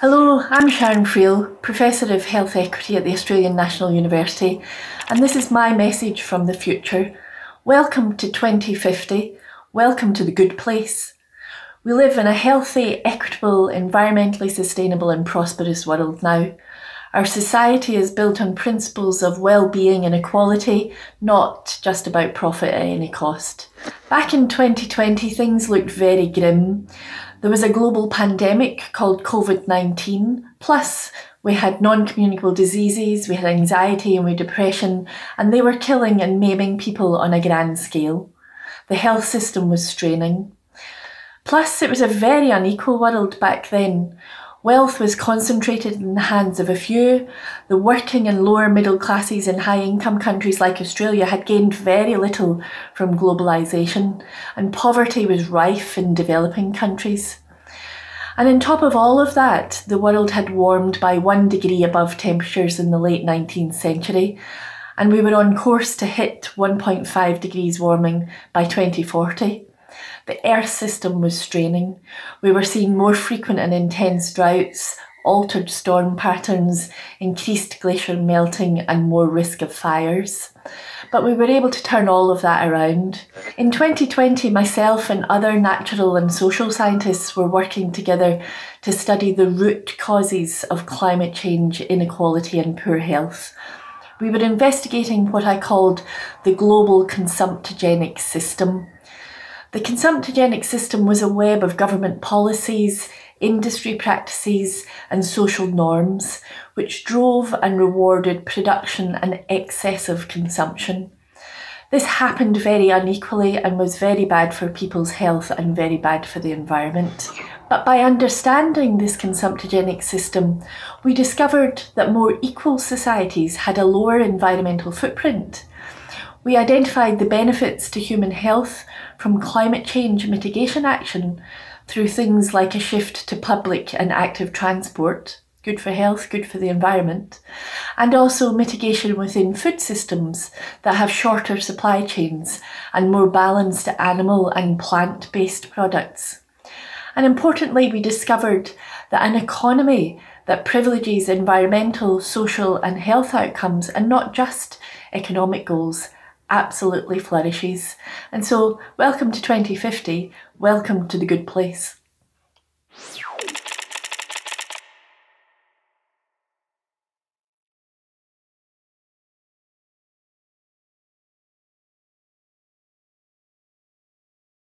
Hello, I'm Sharon Friel, Professor of Health Equity at the Australian National University, and this is my message from the future. Welcome to 2050. Welcome to the good place. We live in a healthy, equitable, environmentally sustainable, and prosperous world now. Our society is built on principles of well-being and equality, not just about profit at any cost. Back in 2020, things looked very grim. There was a global pandemic called COVID-19, plus we had non-communicable diseases, we had anxiety and we had depression, and they were killing and maiming people on a grand scale. The health system was straining. Plus, it was a very unequal world back then. Wealth was concentrated in the hands of a few. The working and lower middle classes in high income countries like Australia had gained very little from globalisation, and poverty was rife in developing countries. And on top of all of that, the world had warmed by one degree above temperatures in the late 19th century, and we were on course to hit 1.5 degrees warming by 2040. The Earth system was straining. We were seeing more frequent and intense droughts, altered storm patterns, increased glacier melting, and more risk of fires. But we were able to turn all of that around. In 2020, myself and other natural and social scientists were working together to study the root causes of climate change, inequality, and poor health. We were investigating what I called the global consumptogenic system. The consumptogenic system was a web of government policies, industry practices, and social norms which drove and rewarded production and excessive consumption. This happened very unequally and was very bad for people's health and very bad for the environment. But by understanding this consumptogenic system, we discovered that more equal societies had a lower environmental footprint we identified the benefits to human health from climate change mitigation action through things like a shift to public and active transport, good for health, good for the environment, and also mitigation within food systems that have shorter supply chains and more balanced animal and plant based products. And importantly, we discovered that an economy that privileges environmental, social, and health outcomes and not just economic goals absolutely flourishes. And so, welcome to 2050, welcome to the good place.